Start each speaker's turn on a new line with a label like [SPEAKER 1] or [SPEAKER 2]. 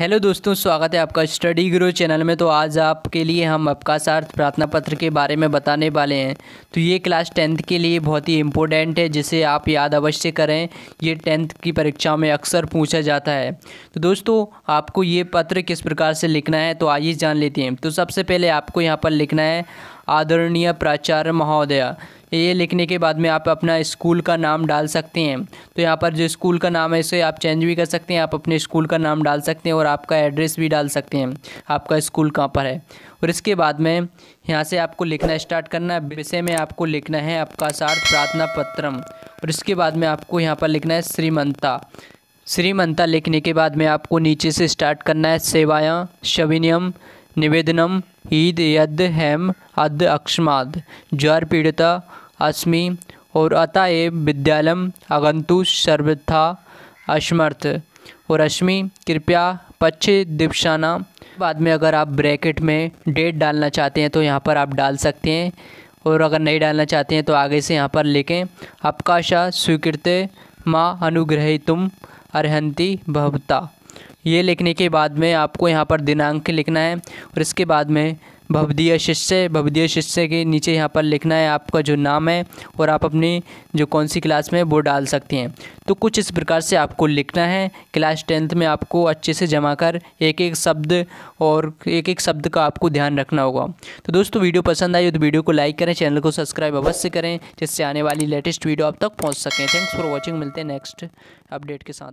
[SPEAKER 1] Hello दोस्तों, स्वागत है आपका स्टडी ग्रो चैनल में। तो आज आपके लिए हम अवकाशार्थ प्रार्थना पत्र के बारे में बताने वाले हैं। तो ये क्लास टेंथ के लिए बहुत ही इम्पोर्टेंट है, जिसे आप याद अवश्य करें। ये टेंथ की परीक्षा में अक्सर पूछा जाता है। तो दोस्तों, आपको ये पत्र किस प्रकार से लिखना है तो आइए जान लेते हैं। तो सबसे पहले आपको यहाँ पर लिखना है, आदरणीय प्राचार्य महोदया। ये लिखने के बाद में आप अपना स्कूल का नाम डाल सकते हैं। तो यहाँ पर जो स्कूल का नाम है, इसे आप चेंज भी कर सकते हैं, आप अपने स्कूल का नाम डाल सकते हैं और आपका एड्रेस भी डाल सकते हैं। आपका स्कूल कहाँ पर है? और इसके बाद में यहाँ से आपको लिखना स्टार्ट करना है। विषय में आपको लिखना है आपका सार्थ प्रार्थना पत्रम। और इसके बाद में आपको यहाँ पर लिखना है श्रीमंता। श्रीमंता लिखने के बाद में आपको नीचे से स्टार्ट करना है सेवायाँ, शविनियम निवेदनम ईद यद हैम अद अक्षमाद। ज्वर पीड़िता अस्मि और अतएव विद्यालय अगंतु सर्वथा असमर्थ और अश्मि कृपया पच्चे दिवसाना बाद में अगर आप ब्रैकेट में डेट डालना चाहते हैं तो यहाँ पर आप डाल सकते हैं। और अगर नहीं डालना चाहते हैं तो आगे से यहाँ पर लिखें अपकाशा स्वीकृत माँ अनुग्रहितुम अर्हंती भवता। ये लिखने के बाद में आपको यहाँ पर दिनांक लिखना है और इसके बाद में भवदीय शिष्य भवदीय शिष्य के नीचे यहाँ पर लिखना है आपका जो नाम है और आप अपनी जो कौन सी क्लास में वो डाल सकते हैं। तो कुछ इस प्रकार से आपको लिखना है। क्लास टेंथ में आपको अच्छे से जमा कर एक एक शब्द और एक एक शब्द का आपको ध्यान रखना होगा। तो दोस्तों, वीडियो पसंद आई तो वीडियो को लाइक करें, चैनल को सब्सक्राइब अवश्य करें, जिससे आने वाली लेटेस्ट वीडियो आप तक पहुँच सकें। थैंक्स फॉर वॉचिंग मिलते हैं नेक्स्ट अपडेट के साथ।